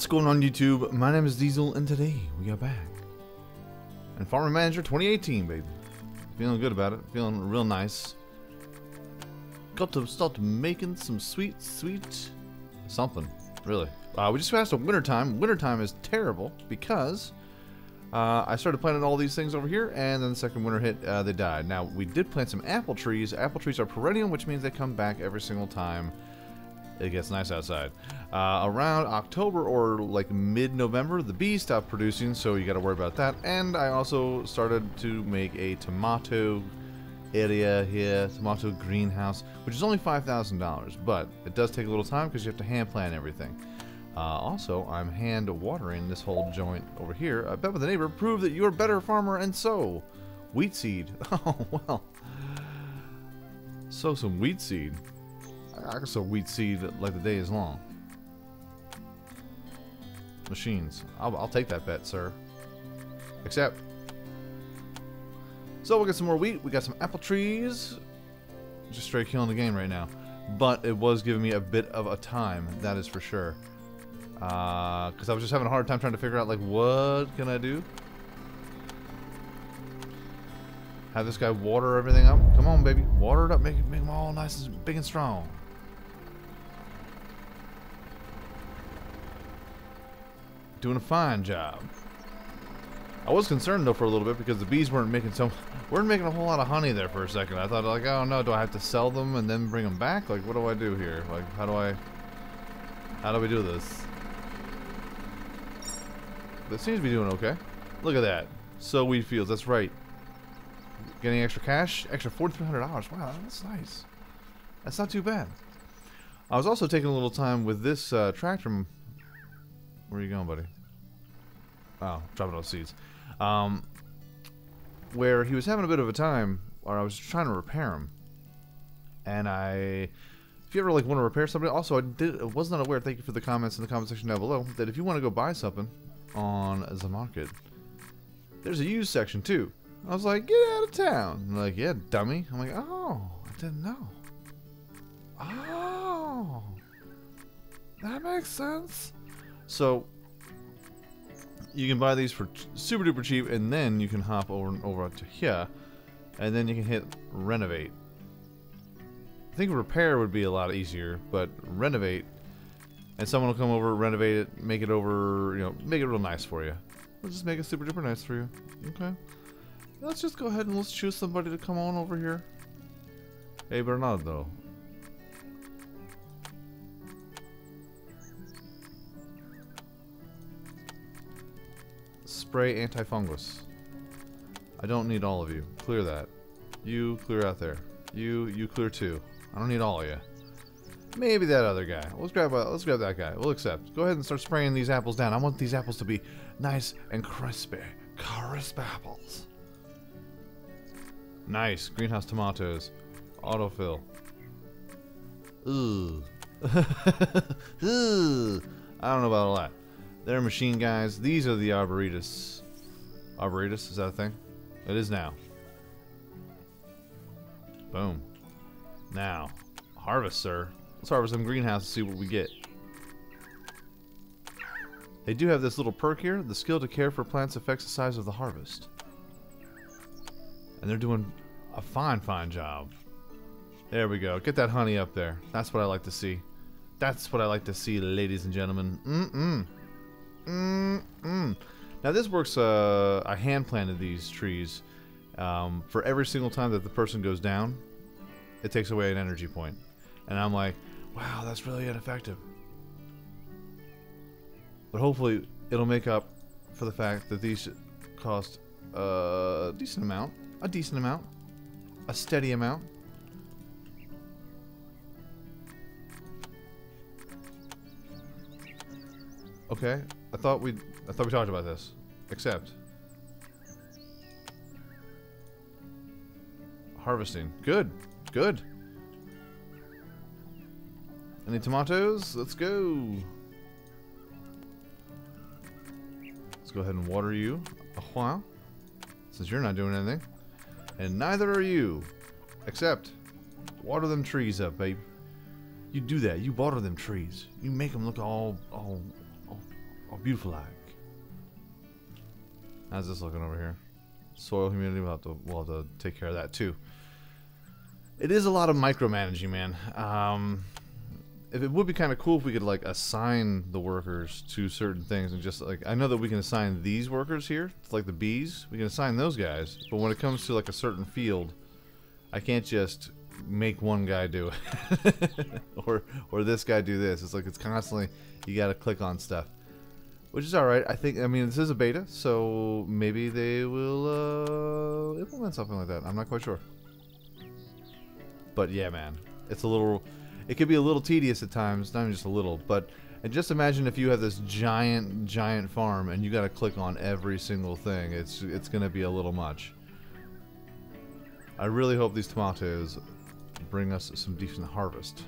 What's going on YouTube? My name is Diesel and today we are back. And Farmer Manager 2018, baby. Feeling good about it. Feeling real nice. Got to start making some sweet, sweet something. Really. Uh, we just passed a wintertime. Wintertime is terrible because uh, I started planting all these things over here, and then the second winter hit, uh, they died. Now, we did plant some apple trees. Apple trees are perennial, which means they come back every single time it gets nice outside. Uh, around October or like mid-November, the bees stop producing, so you got to worry about that. And I also started to make a tomato area here, tomato greenhouse, which is only $5,000, but it does take a little time because you have to hand plant everything. Uh, also, I'm hand watering this whole joint over here. I bet with the neighbor prove that you're a better farmer and sow wheat seed. Oh, well. Sow some wheat seed. I can sow wheat seed that like the day is long. Machines. I'll, I'll take that bet, sir. Except. So we'll get some more wheat. We got some apple trees. Just straight killing the game right now. But it was giving me a bit of a time, that is for sure. Because uh, I was just having a hard time trying to figure out, like, what can I do? Have this guy water everything up. Come on, baby. Water it up. Make, make them all nice and big and strong. Doing a fine job. I was concerned though for a little bit because the bees weren't making so weren't making a whole lot of honey there for a second. I thought like, oh no, do I have to sell them and then bring them back? Like, what do I do here? Like, how do I how do we do this? That seems to be doing okay. Look at that. So wheat fields. That's right. Getting extra cash, extra forty three hundred dollars. Wow, that's nice. That's not too bad. I was also taking a little time with this uh, tractor where are you going, buddy? Oh, dropping those seeds. Um, where he was having a bit of a time, or I was trying to repair him. And I, if you ever like want to repair somebody, also I did was not aware. Thank you for the comments in the comment section down below. That if you want to go buy something on the market, there's a used section too. I was like, get out of town. Like, yeah, dummy. I'm like, oh, I didn't know. Oh, that makes sense. So you can buy these for super duper cheap, and then you can hop over and over to here, and then you can hit renovate. I think repair would be a lot easier, but renovate, and someone will come over, renovate it, make it over, you know, make it real nice for you. We'll just make it super duper nice for you. Okay. Let's just go ahead and let's choose somebody to come on over here. Hey Bernardo, spray antifungus. I don't need all of you. Clear that. You clear out there. You you clear too. I don't need all of you. Maybe that other guy. Let's grab let's grab that guy. We'll accept. Go ahead and start spraying these apples down. I want these apples to be nice and crispy. Crisp apples. Nice. Greenhouse tomatoes. Autofill. Ooh. Ooh. I don't know about all that. They're machine guys. These are the Arboretus. Arboretus, is that a thing? It is now. Boom. Now, harvest, sir. Let's harvest some greenhouse and see what we get. They do have this little perk here. The skill to care for plants affects the size of the harvest. And they're doing a fine, fine job. There we go. Get that honey up there. That's what I like to see. That's what I like to see, ladies and gentlemen. Mm-mm. Mm -mm. Now this works. Uh, I hand planted these trees. Um, for every single time that the person goes down, it takes away an energy point, and I'm like, wow, that's really ineffective. But hopefully, it'll make up for the fact that these cost a decent amount, a decent amount, a steady amount. Okay, I thought we I thought we talked about this. Except Harvesting. Good. Good. Any tomatoes? Let's go. Let's go ahead and water you a while. Since you're not doing anything. And neither are you. Except, water them trees up, babe. You do that. You water them trees. You make them look all, all Oh, beautiful like. How's this looking over here? Soil humidity, we'll have to, we'll have to take care of that too. It is a lot of micromanaging, man. Um, if it would be kind of cool if we could like assign the workers to certain things and just like I know that we can assign these workers here, it's like the bees, we can assign those guys. But when it comes to like a certain field, I can't just make one guy do it or or this guy do this. It's like it's constantly you got to click on stuff, which is all right. I think I mean this is a beta, so maybe they will uh, implement something like that. I'm not quite sure. But yeah, man, it's a little it could be a little tedious at times, not even just a little, but and just imagine if you have this giant, giant farm and you got to click on every single thing. It's it's going to be a little much. I really hope these tomatoes bring us some decent harvest.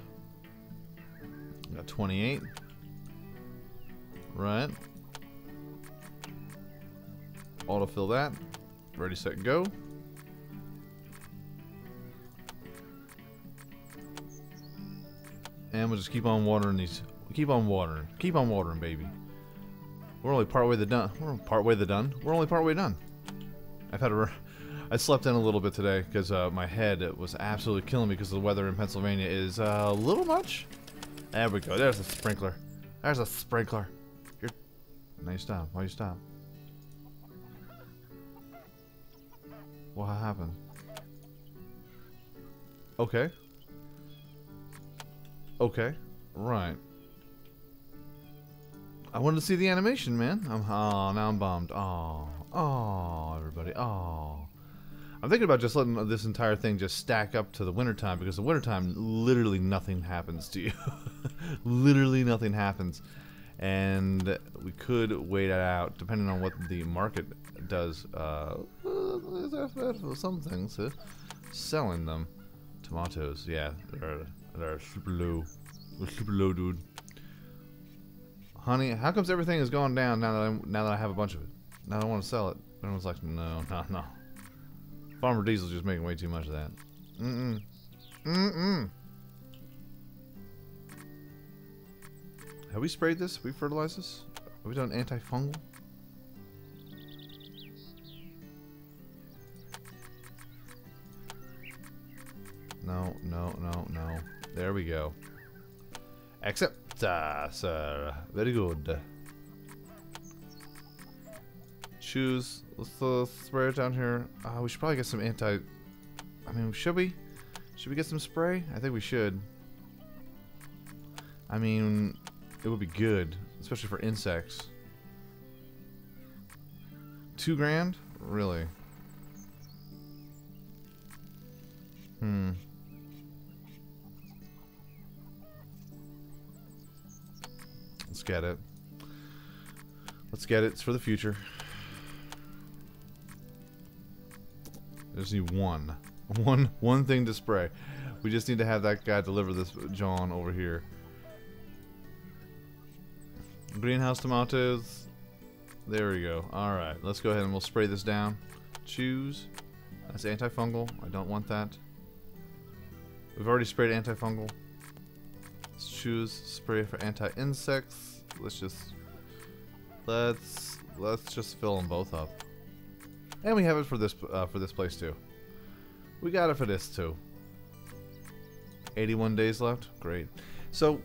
Got 28. Right. Autofill that. Ready, set, go. And we'll just keep on watering these. Keep on watering. Keep on watering, baby. We're only part way the done. We're part way the done. We're only part way done. I've had a. I slept in a little bit today because uh, my head was absolutely killing me because the weather in Pennsylvania is uh, a little much. There we go. There's a sprinkler. There's a sprinkler. You're. Now you stop. Why you stop? What happened? Okay. Okay. Right. I wanted to see the animation, man. I'm oh now I'm bummed. Oh. Oh everybody. Oh. I'm thinking about just letting this entire thing just stack up to the wintertime because the wintertime literally nothing happens to you. literally nothing happens. And we could wait it out depending on what the market does. Uh, some things. Selling them. Tomatoes, yeah. They're, they're super low. They're super low, dude. Honey, how comes everything is going down now that I now that I have a bunch of it? Now I want to sell it. Everyone's like, no, no, no. Farmer Diesel's just making way too much of that. Mm-mm. Mm-mm. Have we sprayed this? Have we fertilized this? Have we done antifungal? No, no, no, no. There we go. Accept, uh, sir. Very good. Choose. Let's uh, spray it down here. Uh, we should probably get some anti... I mean, should we? Should we get some spray? I think we should. I mean, it would be good, especially for insects. Two grand? Really? Hmm. Let's get it. Let's get it. It's for the future. Just need one. One one thing to spray. We just need to have that guy deliver this John over here. Greenhouse tomatoes. There we go. Alright, let's go ahead and we'll spray this down. Choose. That's antifungal. I don't want that. We've already sprayed antifungal. Let's choose spray for anti-insects let's just let's let's just fill them both up. And we have it for this uh, for this place too. We got it for this too. 81 days left. Great. So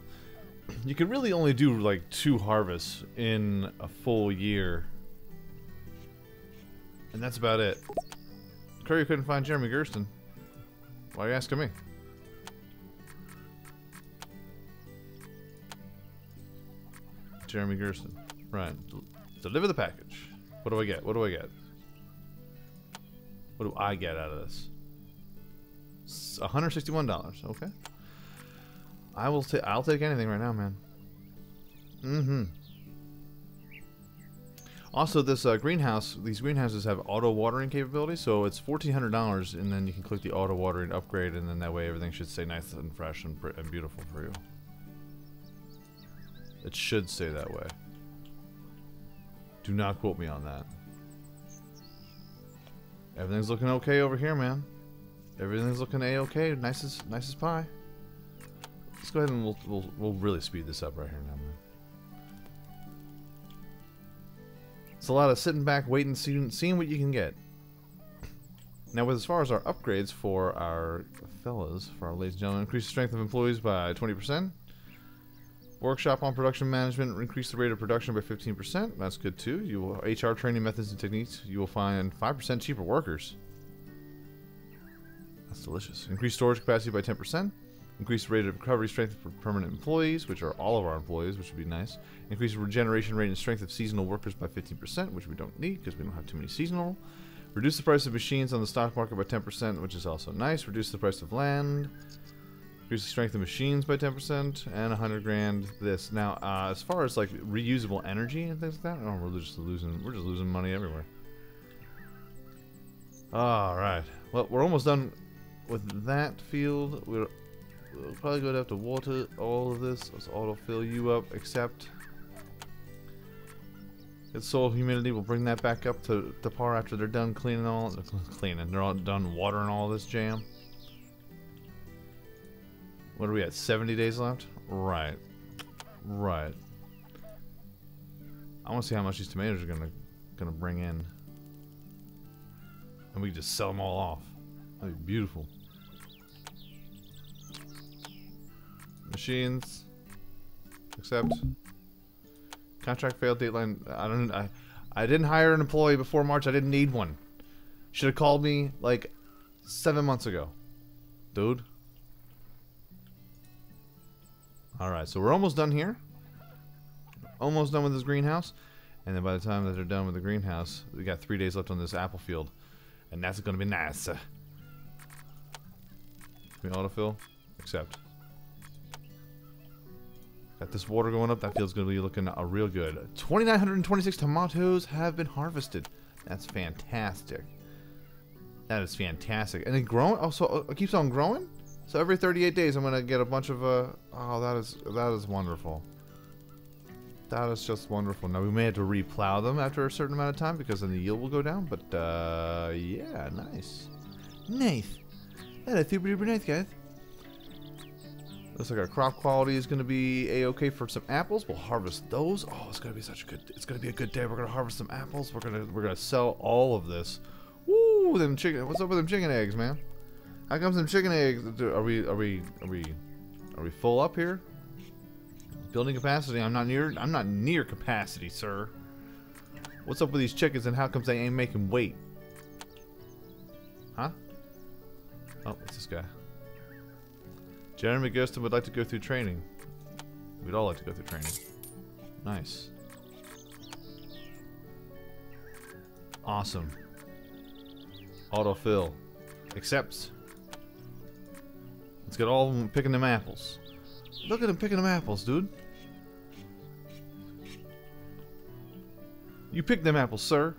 you can really only do like two harvests in a full year. And that's about it. Courier couldn't find Jeremy Gersten. Why are you asking me? Jeremy Gersten. Right. Deliver the package. What do I get? What do I get? What do I get out of this? $161. Okay. I will take I'll take anything right now, man. Mm-hmm. Also, this uh, greenhouse, these greenhouses have auto watering capability, so it's $1,400, and then you can click the auto watering upgrade, and then that way everything should stay nice and fresh and, and beautiful for you. It should stay that way. Do not quote me on that. Everything's looking okay over here, man. Everything's looking a-okay. Nice as nice as pie. Let's go ahead and we'll, we'll we'll really speed this up right here now, man. It's a lot of sitting back, waiting, seeing, seeing what you can get. Now, with as far as our upgrades for our fellas, for our ladies and gentlemen, increase the strength of employees by 20%. Workshop on production management, increase the rate of production by 15%. That's good too. You will HR training methods and techniques. You will find 5% cheaper workers. That's delicious. Increase storage capacity by 10%. Increase the rate of recovery strength for permanent employees, which are all of our employees, which would be nice. Increase regeneration rate and strength of seasonal workers by 15%, which we don't need because we don't have too many seasonal. Reduce the price of machines on the stock market by 10%, which is also nice. Reduce the price of land. Increase the strength of machines by 10%, and 100 grand this. Now, uh, as far as like reusable energy and things like that, oh, we're just losing, we're just losing money everywhere. All right. Well, we're almost done with that field. We're we'll probably going to have to water all of this. Let's auto-fill you up, except... Its soil humidity will bring that back up to, to par after they're done cleaning all... Cleaning. They're all done watering all this jam. What are we at? 70 days left? Right. Right. I want to see how much these tomatoes are gonna gonna bring in. And we just sell them all off. That'd be beautiful. Machines. Accept. Contract failed dateline. I don't I I didn't hire an employee before March. I didn't need one. Should have called me like seven months ago. Dude. Alright, so we're almost done here. Almost done with this greenhouse. And then by the time that they're done with the greenhouse, we got three days left on this apple field. And that's going to be nice. Can we autofill? Accept. Got this water going up. That field's going to be looking uh, real good. 2,926 tomatoes have been harvested. That's fantastic. That is fantastic. And it growing? Oh, so uh, it keeps on growing? So every 38 days I'm going to get a bunch of, uh, oh, that is, that is wonderful. That is just wonderful. Now we may have to replow them after a certain amount of time because then the yield will go down, but, uh, yeah, nice. Nice. That is super duper nice, guys. Looks like our crop quality is going to be a-okay for some apples. We'll harvest those. Oh, it's going to be such a good. It's going to be a good day. We're going to harvest some apples. We're going to we're going to sell all of this. Woo! Them chicken. What's up with them chicken eggs, man? How come some chicken eggs? Are we are we are we are we full up here? Building capacity. I'm not near. I'm not near capacity, sir. What's up with these chickens and how comes they ain't making weight? Huh? Oh, what's this guy? Jeremy Gersten would like to go through training. We'd all like to go through training. Nice. Awesome. Autofill. Accepts. Let's get all of them picking them apples. Look at them picking them apples, dude. You pick them apples, sir.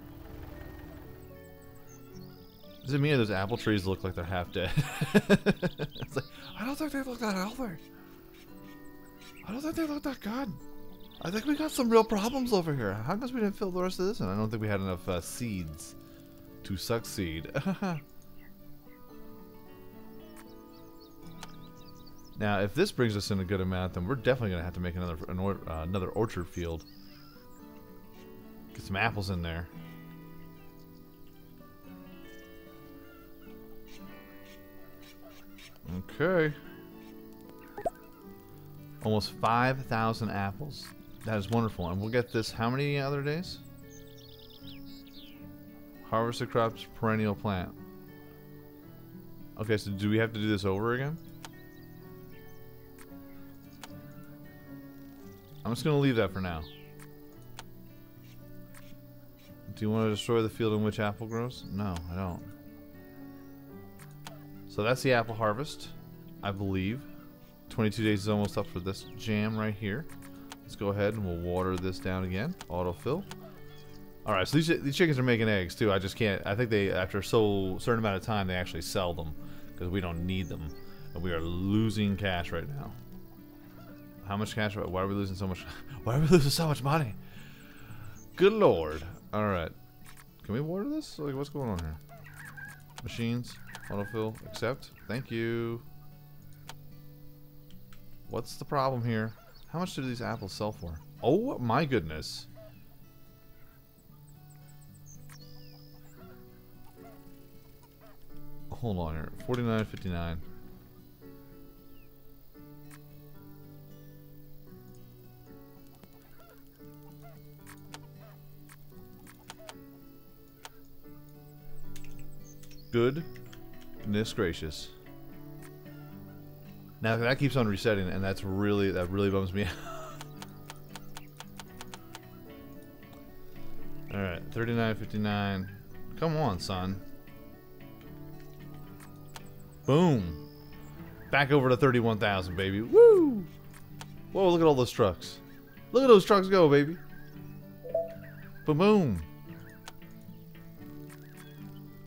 Does it mean those apple trees look like they're half dead? like, I don't think they look that healthy. I don't think they look that good. I think we got some real problems over here. How come we didn't fill the rest of this? And I don't think we had enough uh, seeds to succeed. now, if this brings us in a good amount, then we're definitely gonna have to make another an or, uh, another orchard field. Get some apples in there. Okay. Almost 5,000 apples. That is wonderful. And we'll get this how many other days? Harvest the crops perennial plant. Okay, so do we have to do this over again? I'm just to leave that for now. Do you want to destroy the field in which apple grows? No, I don't. So that's the apple harvest, I believe. 22 days is almost up for this jam right here. Let's go ahead and we'll water this down again. Autofill. Alright, so these, these chickens are making eggs too. I just can't, I think they, after so certain amount of time, they actually sell them. Because we don't need them. And we are losing cash right now. How much cash? Why are we losing so much? Why are we losing so much money? Good lord. Alright. Can we order this? Like, what's going on here? Machines. Autofill. Accept. Thank you. What's the problem here? How much do these apples sell for? Oh my goodness. Hold on here. 49.59. Goodness gracious. Now that keeps on resetting, and that's really that really bums me out. All right, thirty-nine fifty-nine. Come on, son. Boom. Back over to thirty-one thousand, baby. Woo! Whoa! Look at all those trucks. Look at those trucks go, baby. Boom, boom.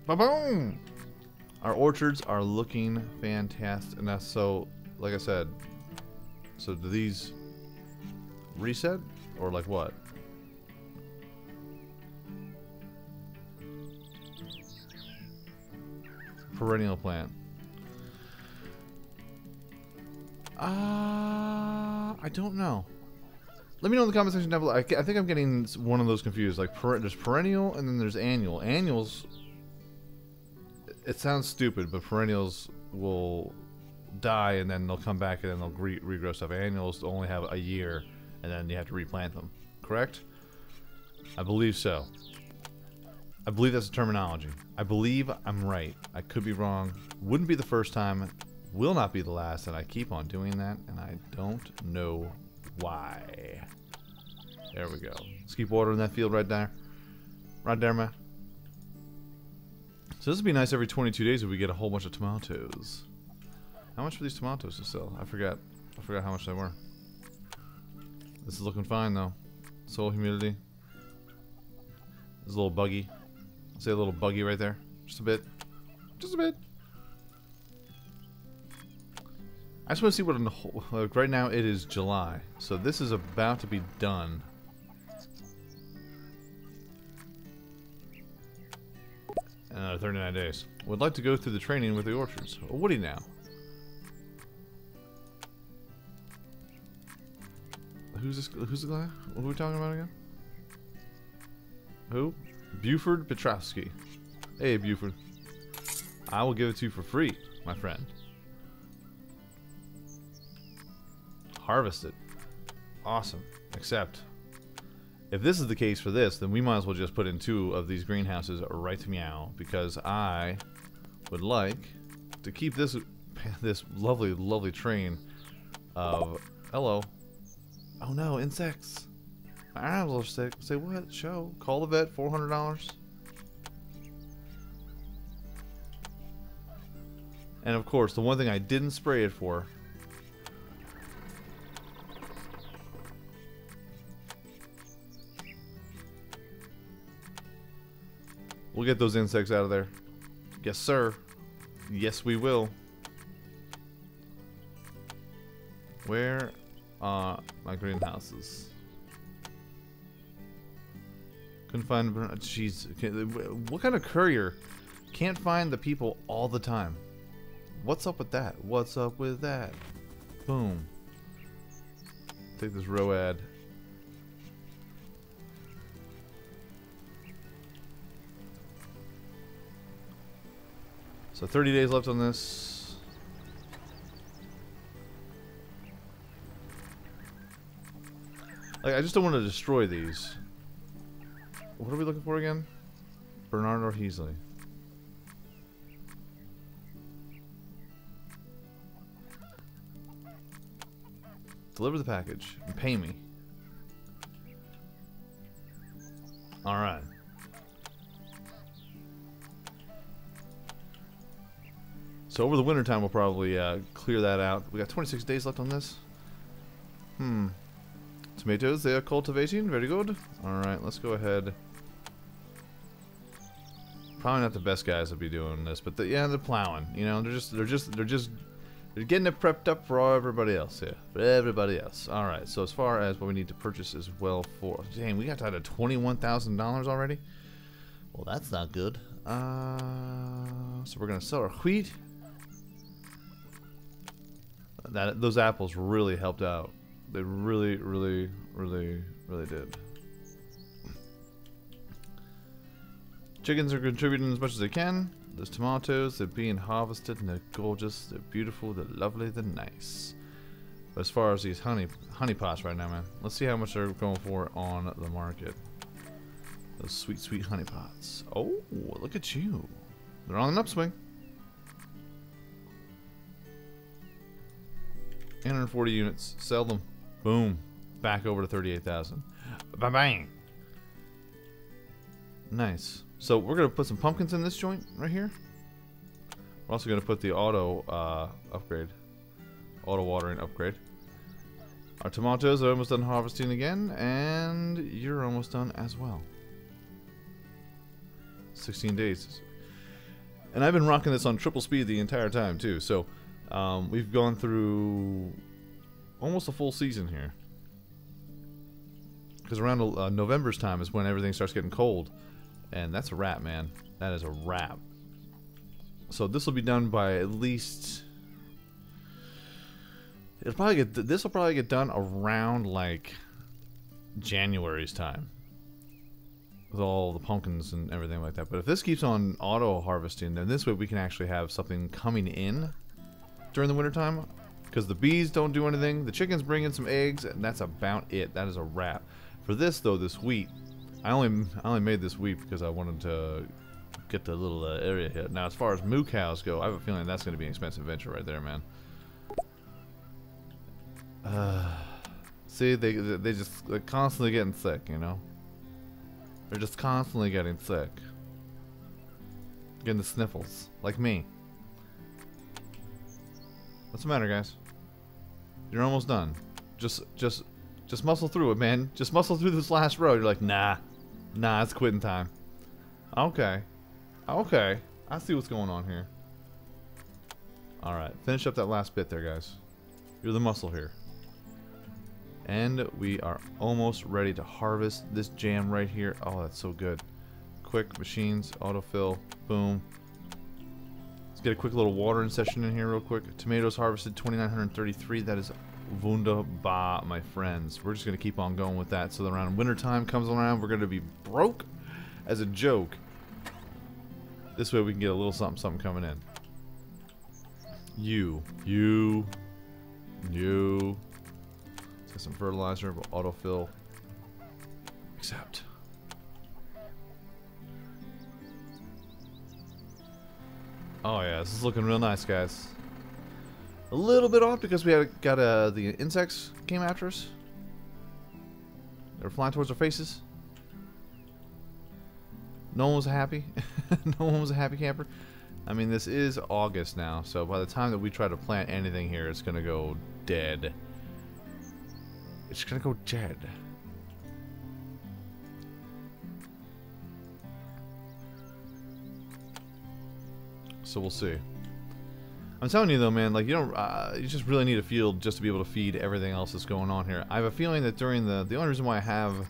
Boom, boom. Our orchards are looking fantastic, and that's so like I said, so do these reset or like what? Perennial plant. Uh, I don't know. Let me know in the comment section down below. I, I think I'm getting one of those confused. Like, per, there's perennial and then there's annual. Annuals, it sounds stupid, but perennials will die and then they'll come back and then they'll re regrow stuff. Annuals only have a year and then you have to replant them. Correct? I believe so. I believe that's the terminology. I believe I'm right. I could be wrong. Wouldn't be the first time. Will not be the last and I keep on doing that and I don't know why. There we go. Let's keep watering that field right there. Right there, man. So this would be nice every 22 days if we get a whole bunch of tomatoes. How much were these tomatoes to sell? I forgot. I forgot how much they were. This is looking fine though. Soil humidity. There's a little buggy. Say a little buggy right there. Just a bit. Just a bit. I just want to see what in the whole, like right now it is July. So this is about to be done. Another 39 days. Would like to go through the training with the orchards. Woody now. Who's this? Who's the guy? What are we talking about again? Who? Buford Petrovsky. Hey, Buford. I will give it to you for free, my friend. Harvest it. Awesome. Except, if this is the case for this, then we might as well just put in two of these greenhouses right to meow, because I would like to keep this this lovely, lovely train of... Hello. Oh no, insects. My animals are sick. Say what? Show. Call the vet. Four hundred dollars. And of course, the one thing I didn't spray it for. We'll get those insects out of there. Yes, sir. Yes, we will. Where uh, my greenhouses. Couldn't find. Jeez, what kind of courier can't find the people all the time? What's up with that? What's up with that? Boom. Take this ROAD. So 30 days left on this. Like, I just don't want to destroy these. What are we looking for again? Bernard or Heasley? Deliver the package and pay me. Alright. So over the winter time, we'll probably uh, clear that out. We got 26 days left on this. Hmm. Tomatoes, they are cultivating. Very good. Alright, let's go ahead. Probably not the best guys to be doing this, but the, yeah, they're plowing. You know, they're just, they're just, they're just, they're getting it prepped up for everybody else here. For everybody else. Alright, so as far as what we need to purchase as well for, dang, we got tied to $21,000 already? Well, that's not good. Uh, so we're going to sell our wheat. That, those apples really helped out. They really, really, really, really did. Chickens are contributing as much as they can. There's tomatoes, they're being harvested and they're gorgeous, they're beautiful, they're lovely, they're nice. But as far as these honey honey pots right now, man, let's see how much they're going for on the market. Those sweet, sweet honey pots. Oh, look at you. They're on an upswing. 840 units. Sell them. Boom. Back over to 38,000. Bang. Nice. So we're going to put some pumpkins in this joint right here. We're also going to put the auto uh, upgrade. Auto watering upgrade. Our tomatoes are almost done harvesting again. And you're almost done as well. 16 days. And I've been rocking this on triple speed the entire time too. So um, we've gone through almost a full season here. Because around uh, November's time is when everything starts getting cold. And that's a wrap, man. That is a wrap. So this will be done by at least... It'll probably get... This will probably get done around, like, January's time. With all the pumpkins and everything like that. But if this keeps on auto-harvesting, then this way we can actually have something coming in during the wintertime. Because the bees don't do anything. The chickens bring in some eggs, and that's about it. That is a wrap. For this, though, this wheat, I only I only made this wheat because I wanted to get the little uh, area here. Now, as far as moo cows go, I have a feeling that's going to be an expensive venture right there, man. Uh, see, they they just they're constantly getting sick, you know. They're just constantly getting sick, getting the sniffles, like me. What's the matter, guys? You're almost done. Just, just, just muscle through it, man. Just muscle through this last row. You're like, nah, nah, it's quitting time. Okay, okay. I see what's going on here. All right, finish up that last bit there, guys. You're the muscle here. And we are almost ready to harvest this jam right here. Oh, that's so good. Quick machines, autofill, boom. Let's get a quick little watering session in here real quick. Tomatoes harvested 2,933. That is wunderbar, my friends. We're just going to keep on going with that. So around winter time comes around, we're going to be broke as a joke. This way we can get a little something, something coming in. You. You. You. Let's get some fertilizer, autofill. Accept. Oh yeah, this is looking real nice, guys. A little bit off because we had got uh, the insects came after us. They were flying towards our faces. No one was happy. no one was a happy camper. I mean, this is August now, so by the time that we try to plant anything here, it's gonna go dead. It's gonna go dead. So we'll see. I'm telling you though, man, like you don't, uh, you just really need a field just to be able to feed everything else that's going on here. I have a feeling that during the, the only reason why I have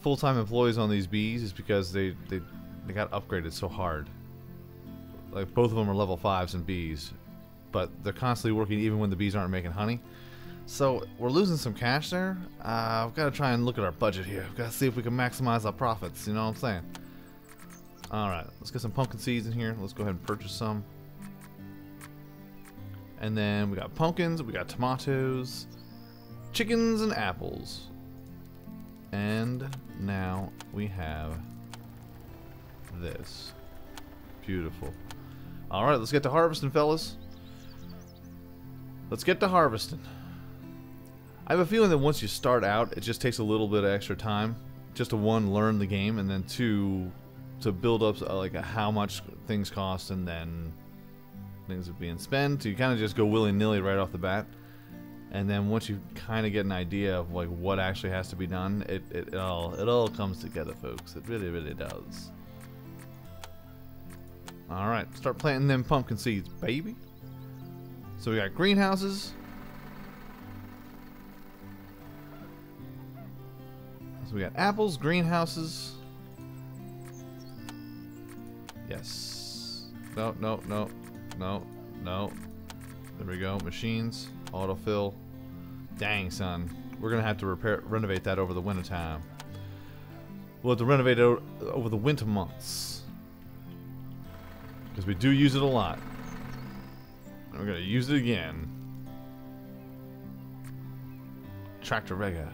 full-time employees on these bees is because they, they, they got upgraded so hard. Like both of them are level fives in bees, but they're constantly working even when the bees aren't making honey. So we're losing some cash there. Uh, I've got to try and look at our budget here. I've got to see if we can maximize our profits. You know what I'm saying? Alright, let's get some pumpkin seeds in here. Let's go ahead and purchase some. And then we got pumpkins, we got tomatoes, chickens, and apples. And now we have this. Beautiful. Alright, let's get to harvesting, fellas. Let's get to harvesting. I have a feeling that once you start out, it just takes a little bit of extra time. Just to one, learn the game, and then two, to build up uh, like how much things cost and then things are being spent. So you kind of just go willy nilly right off the bat, and then once you kind of get an idea of like what actually has to be done, it, it, it all it all comes together, folks. It really really does. All right, start planting them pumpkin seeds, baby. So we got greenhouses. So we got apples, greenhouses. Yes. No, no, no, no, no. There we go. Machines, autofill. Dang, son. We're gonna have to repair, renovate that over the winter time. We'll have to renovate it over the winter months. Because we do use it a lot. And we're going to use it again. Tractor Rega.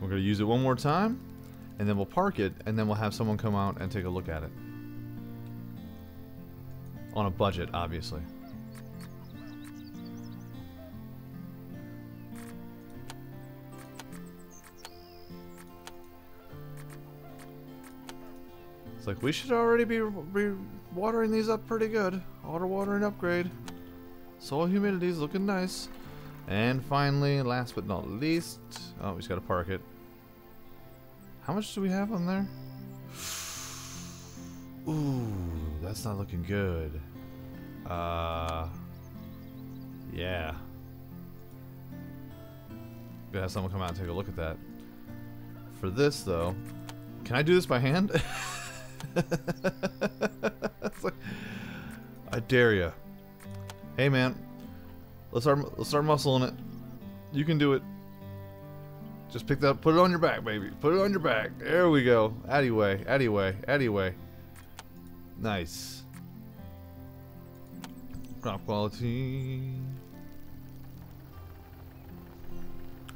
We're going to use it one more time, and then we'll park it, and then we'll have someone come out and take a look at it. On a budget, obviously. It's like, we should already be, be watering these up pretty good. Auto watering upgrade. Soil humidity is looking nice. And finally, last but not least, oh, we just gotta park it. How much do we have on there? Ooh, that's not looking good. Uh, yeah. Gonna have someone come out and take a look at that. For this, though, can I do this by hand? like, I dare you. Hey, man, let's start let's start muscling it. You can do it. Just pick that, up, put it on your back, baby. Put it on your back. There we go. Anyway, anyway, anyway. Nice. Crop quality.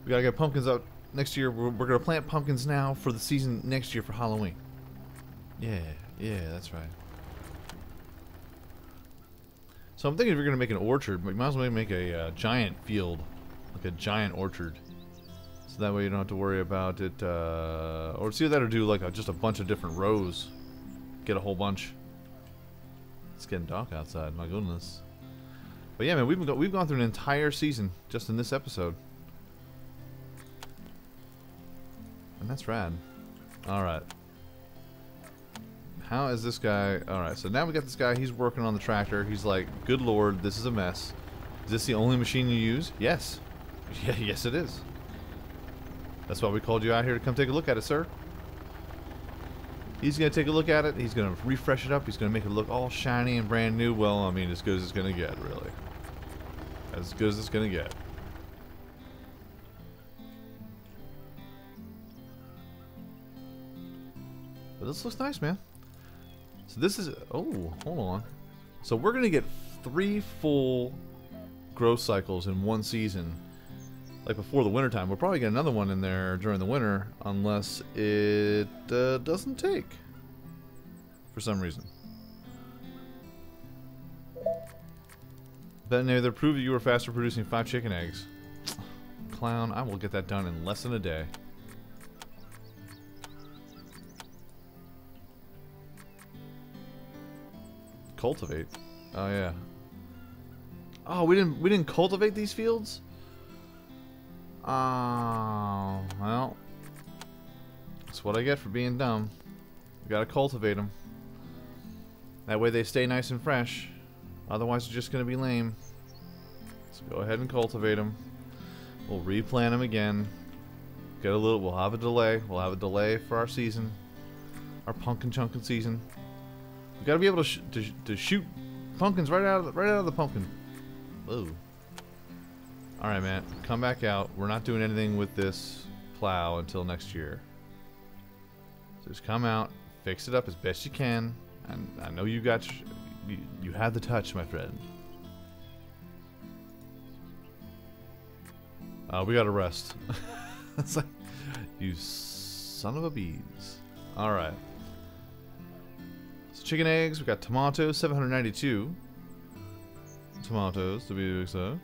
We gotta get pumpkins out next year. We're, we're gonna plant pumpkins now for the season next year for Halloween. Yeah, yeah, that's right. So I'm thinking if you're gonna make an orchard, we might as well make a uh, giant field, like a giant orchard. So that way you don't have to worry about it, uh, or see that or do like a, just a bunch of different rows. Get a whole bunch. It's getting dark outside, my goodness. But yeah, man, we've go we've gone through an entire season just in this episode, and that's rad. All right. How is this guy? All right, so now we got this guy. He's working on the tractor. He's like, "Good lord, this is a mess." Is this the only machine you use? Yes. Yeah, yes, it is. That's why we called you out here to come take a look at it, sir. He's going to take a look at it. He's going to refresh it up. He's going to make it look all shiny and brand new. Well, I mean, as good as it's going to get, really. As good as it's going to get. But this looks nice, man. So this is... Oh, hold on. So we're going to get three full growth cycles in one season like before the winter time. We'll probably get another one in there during the winter unless it uh, doesn't take for some reason. Veterinary, prove that you are faster producing five chicken eggs. Clown, I will get that done in less than a day. Cultivate. Oh yeah. Oh, we didn't we didn't cultivate these fields? Oh, well. That's what I get for being dumb. We gotta cultivate them. That way they stay nice and fresh. Otherwise, it's just gonna be lame. So go ahead and cultivate them. We'll replant them again. Get a little. We'll have a delay. We'll have a delay for our season, our pumpkin chunkin season. We gotta be able to sh to, to shoot pumpkins right out of the, right out of the pumpkin. Ooh. Alright, man. Come back out. We're not doing anything with this plow until next year. So just come out, fix it up as best you can. And I know you got... You, you have the touch, my friend. Uh, we gotta rest. it's like... You son of a bees. Alright. So chicken eggs. We got tomatoes, 792. Tomatoes, to be exact.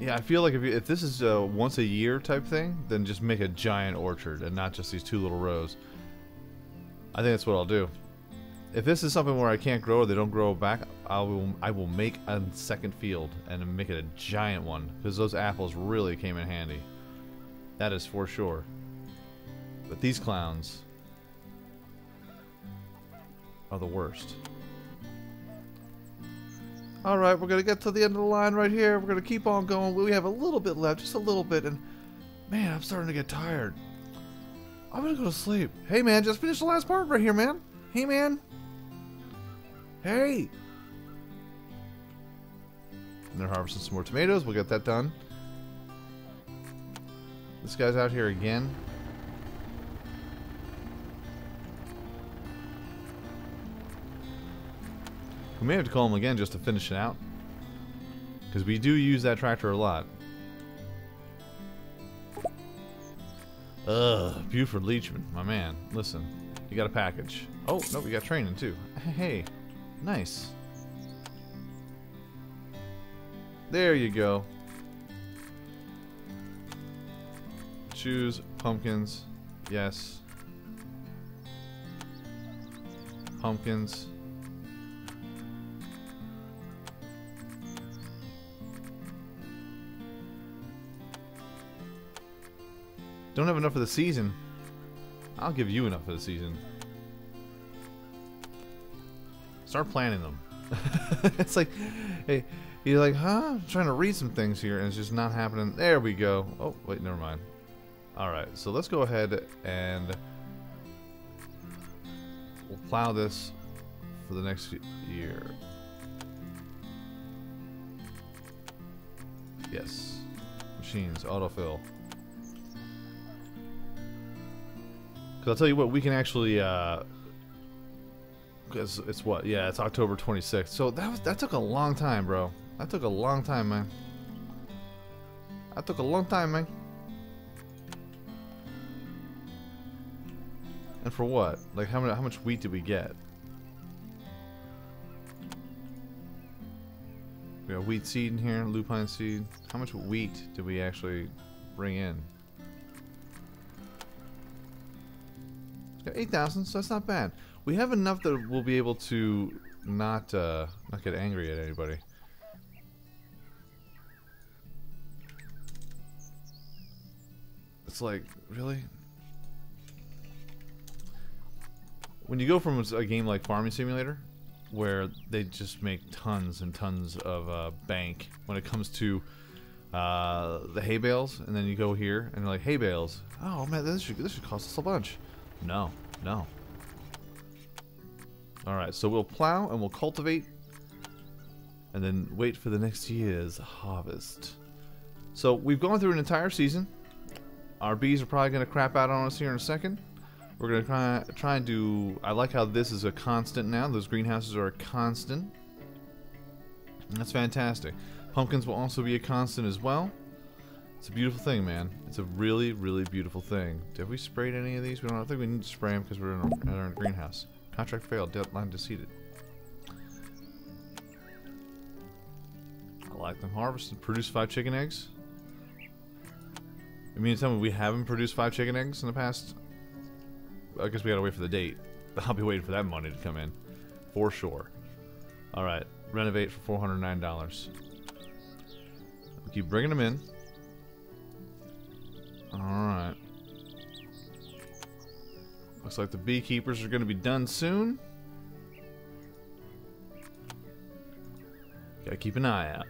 Yeah, I feel like if, you, if this is a once a year type thing, then just make a giant orchard and not just these two little rows. I think that's what I'll do. If this is something where I can't grow or they don't grow back, I will I will make a second field and make it a giant one because those apples really came in handy. That is for sure. But these clowns are the worst. Alright, we're going to get to the end of the line right here. We're going to keep on going. We have a little bit left, just a little bit. And, man, I'm starting to get tired. I'm going to go to sleep. Hey, man, just finish the last part right here, man. Hey, man. Hey. And they're harvesting some more tomatoes. We'll get that done. This guy's out here again. We may have to call him again just to finish it out. Because we do use that tractor a lot. Ugh, Buford Leachman, my man. Listen, you got a package. Oh, no, we got training too. Hey, nice. There you go. Choose pumpkins. Yes. Pumpkins. Don't have enough for the season. I'll give you enough for the season. Start planning them. it's like, hey, you're like, huh? I'm trying to read some things here, and it's just not happening. There we go. Oh, wait, never mind. All right, so let's go ahead and we'll plow this for the next year. Yes. Machines, autofill. Because I'll tell you what, we can actually, uh, it's what? Yeah, it's October 26th. So that was that took a long time, bro. That took a long time, man. That took a long time, man. And for what? Like how much how much wheat did we get? We got wheat seed in here, lupine seed. How much wheat did we actually bring in? 8,000, so that's not bad. We have enough that we'll be able to not uh, not get angry at anybody. It's like, really? When you go from a game like Farming Simulator, where they just make tons and tons of uh, bank when it comes to uh, the hay bales, and then you go here and they're like hay bales. Oh man, this should this should cost us a bunch. No, no. All right, so we'll plow and we'll cultivate, and then wait for the next year's harvest. So we've gone through an entire season. Our bees are probably going to crap out on us here in a second. We're going to try, try and do... I like how this is a constant now. Those greenhouses are a constant. That's fantastic. Pumpkins will also be a constant as well. It's a beautiful thing, man. It's a really, really beautiful thing. Have we sprayed any of these? We don't I think we need to spray them because we're in our, in greenhouse. Contract failed. Deadline deceived. I like them harvested. Produce five chicken eggs. You mean to tell me we haven't produced five chicken eggs in the past? I guess we gotta wait for the date. I'll be waiting for that money to come in. For sure. Alright. Renovate for $409. We keep bringing them in. Alright. Looks like the beekeepers are going to be done soon. Gotta keep an eye out.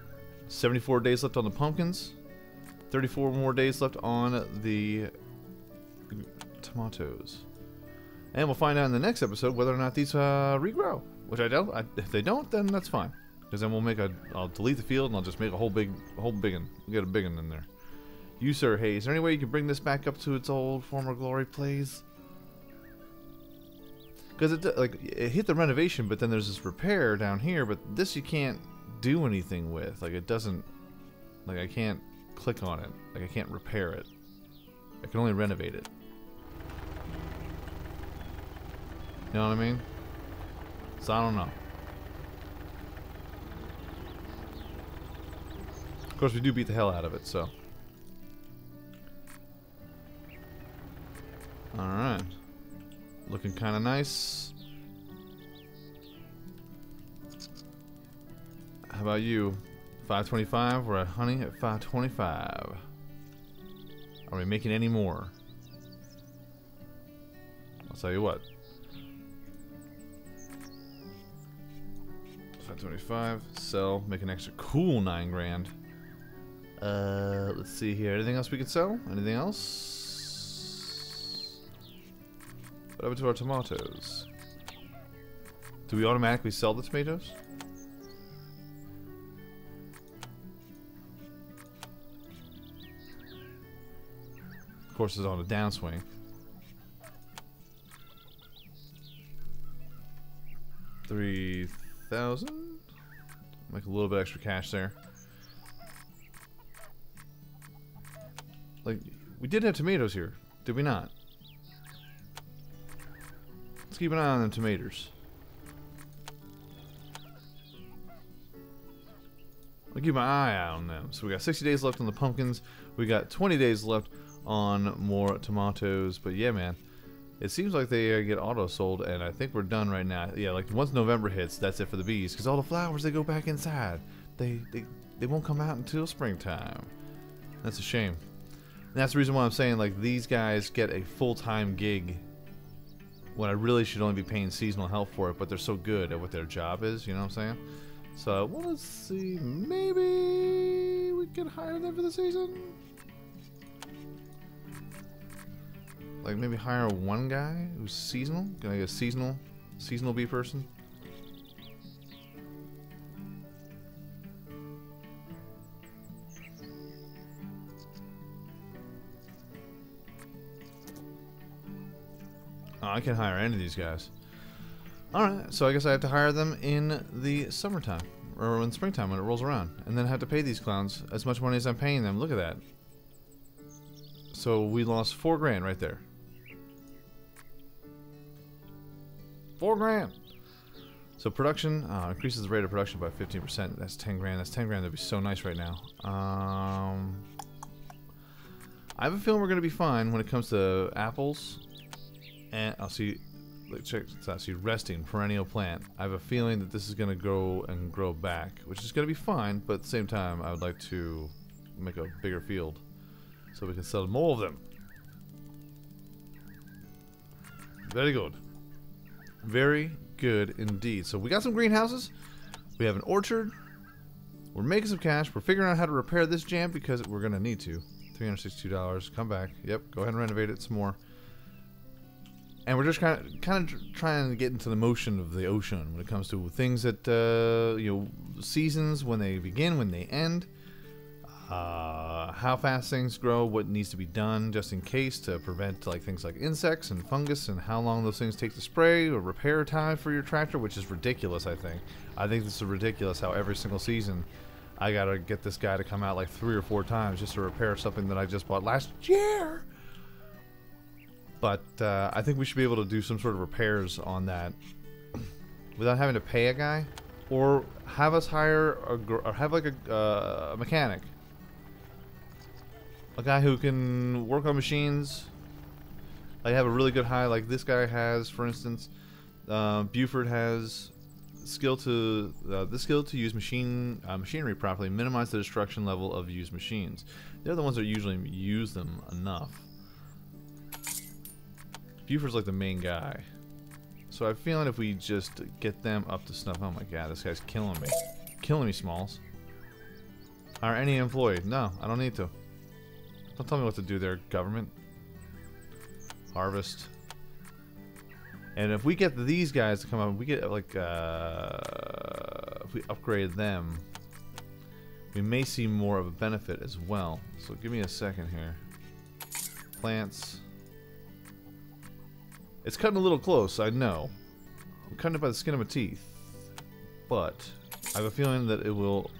74 days left on the pumpkins. 34 more days left on the tomatoes. And we'll find out in the next episode whether or not these uh, regrow. Which I don't. If they don't, then that's fine. Because then we'll make a. I'll delete the field and I'll just make a whole big, whole big one. We'll get a big one in there. You, sir, hey, is there any way you can bring this back up to its old former glory, please? Because it like it hit the renovation, but then there's this repair down here. But this you can't do anything with. Like it doesn't. Like I can't click on it. Like I can't repair it. I can only renovate it. You know what I mean? So I don't know. Of course, we do beat the hell out of it, so. Alright. Looking kind of nice. How about you? 525? We're at honey at 525. Are we making any more? I'll tell you what. 525. Sell. Make an extra cool 9 grand. Uh, let's see here. Anything else we could sell? Anything else? What happened to our tomatoes? Do we automatically sell the tomatoes? Of course, it's on a downswing. Three thousand. Make a little bit extra cash there. Like, we did have tomatoes here, did we not? Let's keep an eye on the tomatoes. I'll keep my eye out on them. So we got 60 days left on the pumpkins. We got 20 days left on more tomatoes. But yeah, man, it seems like they uh, get auto sold, and I think we're done right now. Yeah, like once November hits, that's it for the bees. Because all the flowers they go back inside. They they they won't come out until springtime. That's a shame. And that's the reason why I'm saying like these guys get a full time gig when I really should only be paying seasonal help for it, but they're so good at what their job is. You know what I'm saying? So, well, let's see. Maybe we can hire them for the season? Like maybe hire one guy who's seasonal? Can I get a seasonal, seasonal bee person? I can hire any of these guys. Alright, so I guess I have to hire them in the summertime. Or in springtime when it rolls around. And then have to pay these clowns as much money as I'm paying them. Look at that. So we lost four grand right there. Four grand! So production, uh, increases the rate of production by 15%. That's 10 grand. That's 10 grand. That'd be so nice right now. Um, I have a feeling we're going to be fine when it comes to apples. And I'll see like check this out. See, resting perennial plant. I have a feeling that this is going to grow and grow back, which is going to be fine. But at the same time, I would like to make a bigger field so we can sell more of them. Very good. Very good indeed. So we got some greenhouses. We have an orchard. We're making some cash. We're figuring out how to repair this jam because we're going to need to. $362. Come back. Yep. Go ahead and renovate it some more and we're just kind of kind of trying to get into the motion of the ocean when it comes to things that uh, you know seasons when they begin when they end uh, how fast things grow what needs to be done just in case to prevent like things like insects and fungus and how long those things take to spray or repair time for your tractor which is ridiculous I think. I think this is ridiculous how every single season I gotta get this guy to come out like three or four times just to repair something that I just bought last year but uh, I think we should be able to do some sort of repairs on that without having to pay a guy, or have us hire a or have like a, uh, a mechanic, a guy who can work on machines. I have a really good high, like this guy has, for instance. Uh, Buford has skill to uh, the skill to use machine uh, machinery properly, minimize the destruction level of used machines. They're the ones that usually use them enough. Buford's like the main guy. So I'm feeling if we just get them up to snuff. Oh my god, this guy's killing me. Killing me, Smalls. Are any employee? No, I don't need to. Don't tell me what to do there, government. Harvest. And if we get these guys to come up, we get like, uh, if we upgrade them, we may see more of a benefit as well. So give me a second here. Plants. It's cutting a little close, I know. I'm cutting it by the skin of my teeth. But I have a feeling that it will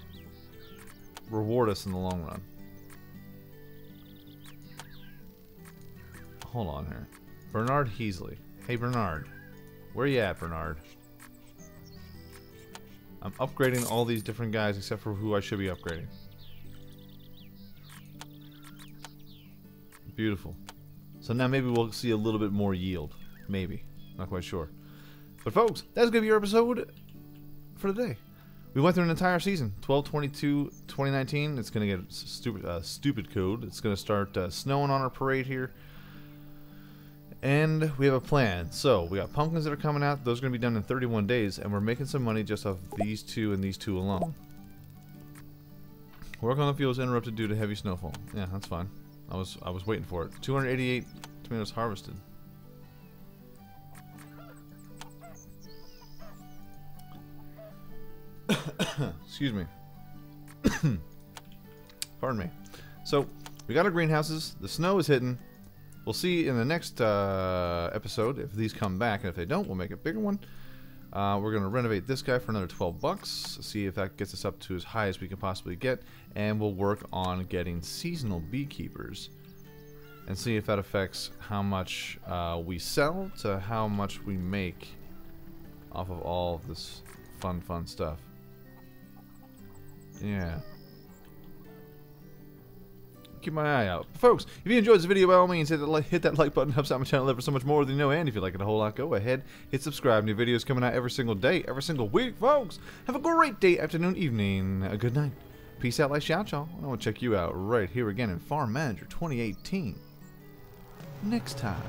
reward us in the long run. Hold on here. Bernard Heasley. Hey Bernard. Where you at, Bernard? I'm upgrading all these different guys except for who I should be upgrading. Beautiful. So now maybe we'll see a little bit more yield. Maybe. Not quite sure. But folks, that's going to be your episode for today. We went through an entire season, 12 22 2019. It's going to get stupid uh, stupid code. It's going to start uh, snowing on our parade here. And we have a plan. So, we got pumpkins that are coming out. Those are going to be done in 31 days. And we're making some money just off these two and these two alone. Work on the field was interrupted due to heavy snowfall. Yeah, that's fine. I was I was waiting for it. 288 tomatoes harvested. Excuse me. Pardon me. So, we got our greenhouses. The snow is hitting. we'll see in the next uh, episode if these come back, and if they don't, we'll make a bigger one. Uh, we're going to renovate this guy for another 12 bucks, see if that gets us up to as high as we can possibly get, and we'll work on getting seasonal beekeepers and see if that affects how much uh, we sell to how much we make off of all of this fun, fun stuff. Yeah. Keep my eye out. Folks, if you enjoyed this video, by all means, hit that, like, hit that like button. helps out my channel ever so much more than you know. And if you like it a whole lot, go ahead, hit subscribe. New videos coming out every single day, every single week, folks. Have a great day, afternoon, evening. A good night. Peace out, like shout, y'all. I want to check you out right here again in Farm Manager 2018. Next time.